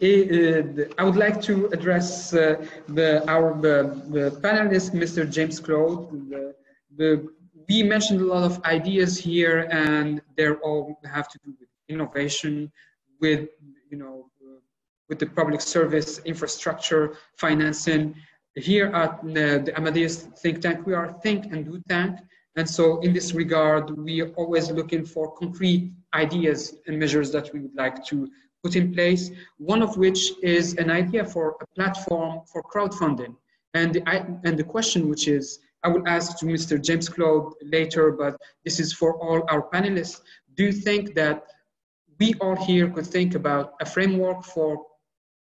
Et uh, I would like to address uh, the, our the, the panelist, Mr. James Claude. The, the, we mentioned a lot of ideas here, and they're all have to do with innovation, with you know, uh, with the public service infrastructure financing. Here at the, the Amadeus think tank, we are think and do tank, and so in this regard, we are always looking for concrete ideas and measures that we would like to put in place, one of which is an idea for a platform for crowdfunding. And the, I, and the question which is, I will ask to Mr. James Claude later, but this is for all our panelists. Do you think that we all here could think about a framework for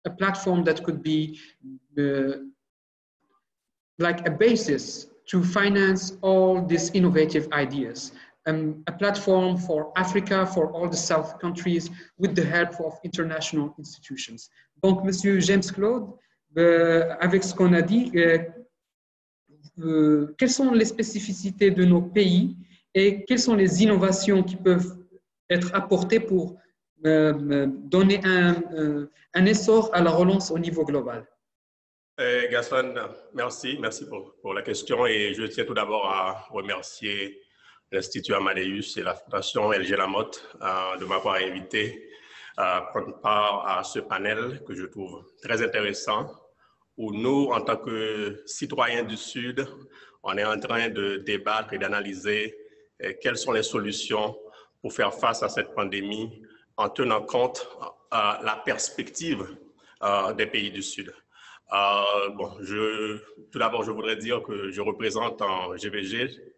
a platform that could be uh, like a basis to finance all these innovative ideas. Um, a platform for Africa, for all the South countries, with the help of international institutions. Donc, Monsieur James Claude, euh, avec ce qu'on a dit, euh, euh, quelles sont les spécificités de nos pays et quelles sont les innovations qui peuvent être apportées pour donner un, essor à la relance au niveau global? Gaston, merci. Merci pour, la question. Et je tiens tout d'abord à remercier l'Institut Amadeus et la Fondation LG Lamotte euh, de m'avoir invité à prendre part à ce panel que je trouve très intéressant, où nous, en tant que citoyens du Sud, on est en train de débattre et d'analyser eh, quelles sont les solutions pour faire face à cette pandémie en tenant compte euh, la perspective euh, des pays du Sud. Euh, bon, tout d'abord, je voudrais dire que je représente en GVG, euh,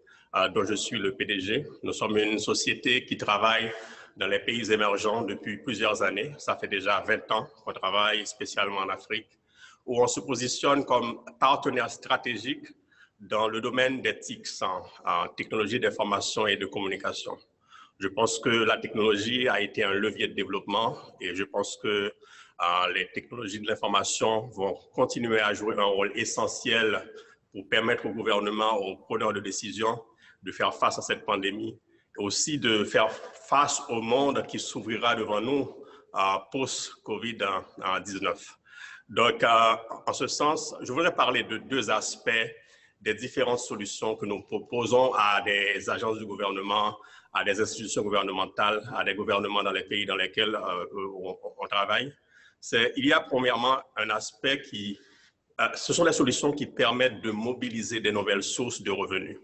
dont je suis le PDG. Nous sommes une société qui travaille dans les pays émergents depuis plusieurs années. Ça fait déjà 20 ans qu'on travaille spécialement en Afrique, où on se positionne comme partenaire stratégique dans le domaine des TIC en, en technologie d'information et de communication. Je pense que la technologie a été un levier de développement et je pense que euh, les technologies de l'information vont continuer à jouer un rôle essentiel pour permettre au gouvernement, aux preneurs de décision de faire face à cette pandémie et aussi de faire face au monde qui s'ouvrira devant nous euh, post-COVID-19. Donc, euh, en ce sens, je voudrais parler de deux aspects des différentes solutions que nous proposons à des agences du gouvernement, à des institutions gouvernementales, à des gouvernements dans les pays dans lesquels on, on, travaille il y a premièrement un aspect qui, euh, ce sont les solutions qui permettent de mobiliser des nouvelles sources de revenus.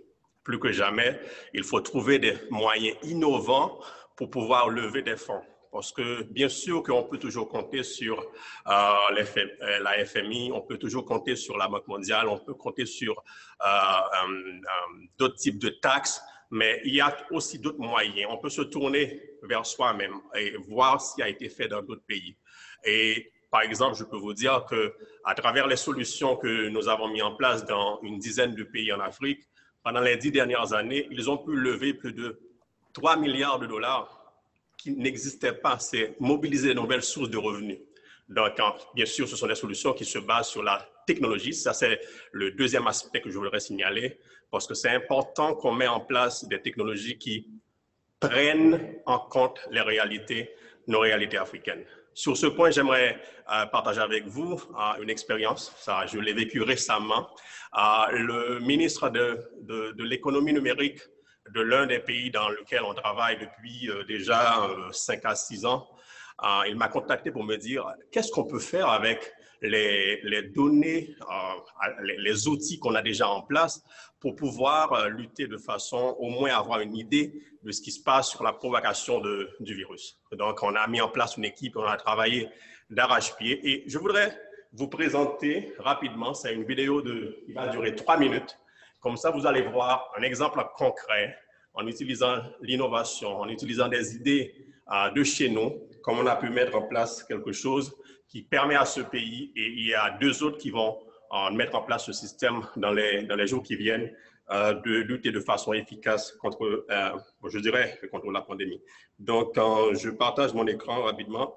Plus que jamais, il faut trouver des moyens innovants pour pouvoir lever des fonds. Parce que bien sûr qu'on peut toujours compter sur euh, euh la FMI, on peut toujours compter sur la Banque mondiale, on peut compter sur euh, d'autres types de taxes, mais il y a aussi d'autres moyens. On peut se tourner vers soi-même et voir ce qui a été fait dans d'autres pays. Et par exemple, je peux vous dire que à travers les solutions que nous avons mis en place dans une dizaine de pays en Afrique, pendant les dix dernières années, ils ont pu lever plus de 3 milliards de dollars qui n'existaient pas. C'est mobiliser de nouvelles sources de revenus. Donc, bien sûr, ce sont des solutions qui se basent sur la technologie. Ça, c'est le deuxième aspect que je voudrais signaler, parce que c'est important qu'on mette en place des technologies qui prennent en compte les réalités, nos réalités africaines. Sur ce point, j'aimerais euh, partager avec vous euh, une expérience. Ça, je l'ai vécu récemment. Euh, le ministre de, de, de l'économie numérique de l'un des pays dans lequel on travaille depuis déjà 5 à 6 ans, il m'a contacté pour me dire qu'est-ce qu'on peut faire avec les, données, les, les, outils qu'on a déjà en place pour pouvoir lutter de façon, au moins avoir une idée de ce qui se passe sur la propagation de, du virus. Donc, on a mis en place une équipe, on a travaillé d'arrache-pied. Et je voudrais vous présenter rapidement, c'est une vidéo de, qui va durer trois minutes. Comme ça, vous allez voir un exemple concret en utilisant l'innovation, en utilisant des idées euh, de chez nous, comme on a pu mettre en place quelque chose qui permet à ce pays, et il y a deux autres qui vont euh, mettre en place ce système dans les, dans les jours qui viennent, euh, de lutter de façon efficace contre, euh, je dirais, contre la pandémie. Donc, je partage mon écran rapidement.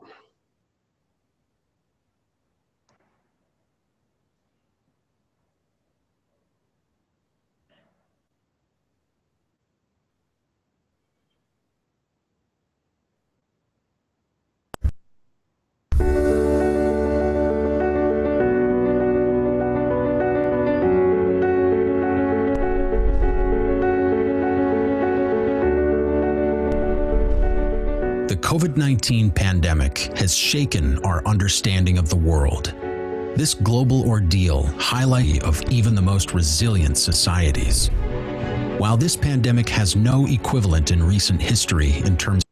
COVID-19 pandemic has shaken our understanding of the world. This global ordeal highlight of even the most resilient societies. While this pandemic has no equivalent in recent history in terms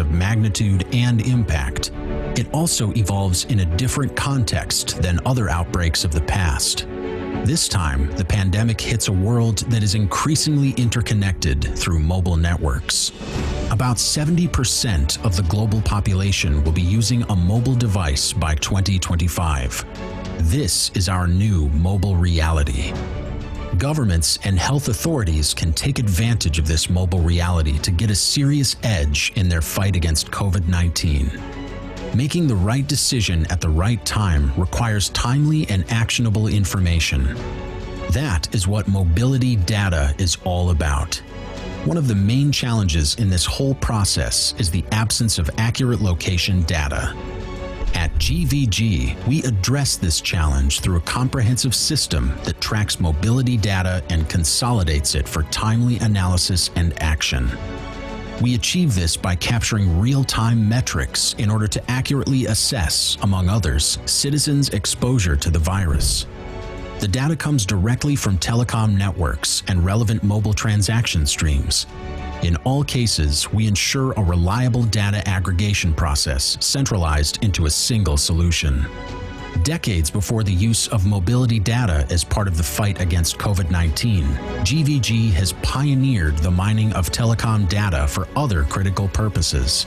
of magnitude and impact, it also evolves in a different context than other outbreaks of the past. This time, the pandemic hits a world that is increasingly interconnected through mobile networks. About 70% of the global population will be using a mobile device by 2025. This is our new mobile reality. Governments and health authorities can take advantage of this mobile reality to get a serious edge in their fight against COVID 19. Making the right decision at the right time requires timely and actionable information. That is what mobility data is all about. One of the main challenges in this whole process is the absence of accurate location data. At GVG, we address this challenge through a comprehensive system that tracks mobility data and consolidates it for timely analysis and action. We achieve this by capturing real-time metrics in order to accurately assess, among others, citizens' exposure to the virus. The data comes directly from telecom networks and relevant mobile transaction streams. In all cases, we ensure a reliable data aggregation process centralized into a single solution. Decades before the use of mobility data as part of the fight against COVID 19, GVG has pioneered the mining of telecom data for other critical purposes.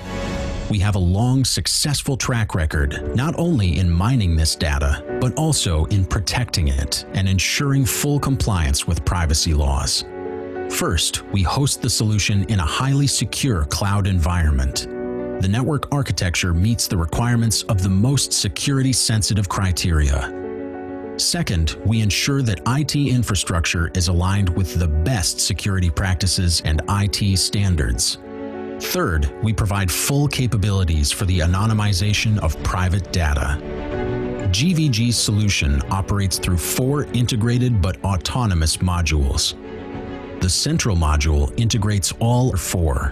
We have a long, successful track record not only in mining this data, but also in protecting it and ensuring full compliance with privacy laws. First, we host the solution in a highly secure cloud environment. The network architecture meets the requirements of the most security-sensitive criteria. Second, we ensure that IT infrastructure is aligned with the best security practices and IT standards. Third, we provide full capabilities for the anonymization of private data. GVG's solution operates through four integrated but autonomous modules. The central module integrates all four.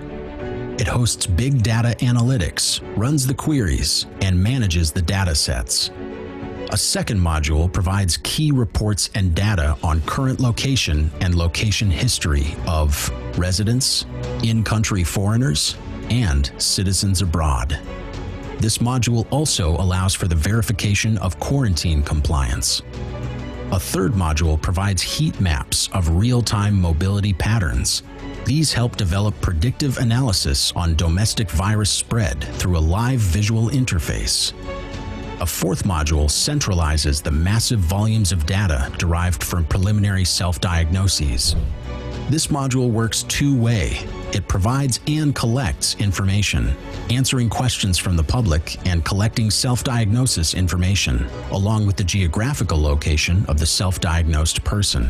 It hosts big data analytics, runs the queries, and manages the data sets. A second module provides key reports and data on current location and location history of residents, in-country foreigners, and citizens abroad. This module also allows for the verification of quarantine compliance. A third module provides heat maps of real-time mobility patterns. These help develop predictive analysis on domestic virus spread through a live visual interface. A fourth module centralizes the massive volumes of data derived from preliminary self-diagnoses. This module works two-way. It provides and collects information, answering questions from the public and collecting self-diagnosis information, along with the geographical location of the self-diagnosed person.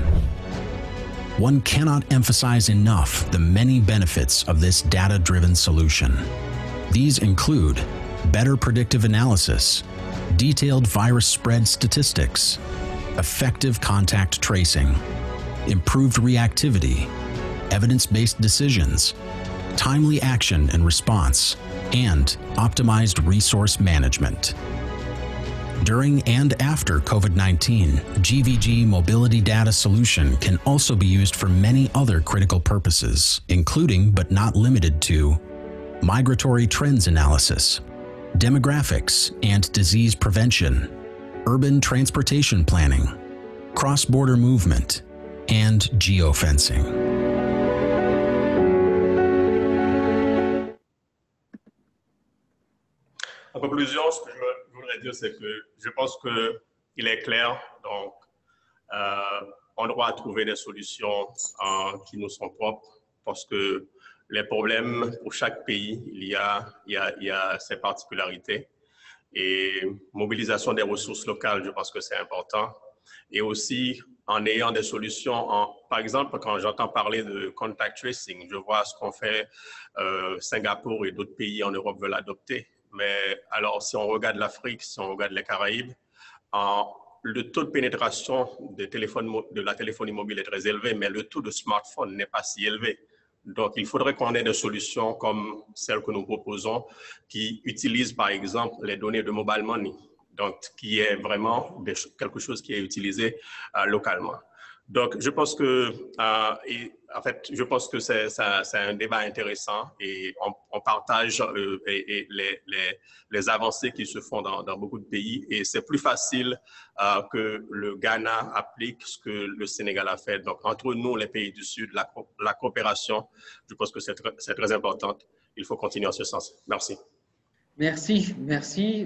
One cannot emphasize enough the many benefits of this data-driven solution. These include better predictive analysis, detailed virus spread statistics, effective contact tracing, improved reactivity, evidence-based decisions, timely action and response, and optimized resource management. During and after COVID-19, GVG Mobility Data Solution can also be used for many other critical purposes, including but not limited to migratory trends analysis, demographics and disease prevention, urban transportation planning, cross-border movement, and geofencing. En conclusion, ce que je voudrais dire, c'est que je pense qu'il est clair, donc euh, on doit trouver des solutions euh, qui nous sont propres parce que les problèmes pour chaque pays, il y a, il y a, il y a ses particularités. Et mobilisation des ressources locales, je pense que c'est important. Et aussi en ayant des solutions. Par exemple, quand j'entends parler de contact tracing, je vois ce qu'on fait euh, Singapour et d'autres pays en Europe veulent adopter. Mais alors, si on regarde l'Afrique, si on regarde les Caraïbes, le taux de pénétration de la téléphonie mobile est très élevé, mais le taux de smartphone n'est pas si élevé. Donc, il faudrait qu'on ait des solutions comme celles que nous proposons qui utilisent, par exemple, les données de mobile money, qui est vraiment quelque chose qui est utilisé euh, localement. Donc, je pense que, euh, en fait, je pense que c'est un débat intéressant et on, partage euh, les, avancées qui se font dans, beaucoup de pays et c'est plus facile que le Ghana applique ce que le Sénégal a fait. Donc, entre nous, les pays du Sud, la, coopération, je pense que c'est très important. Il faut continuer en ce sens. Merci. Merci, merci.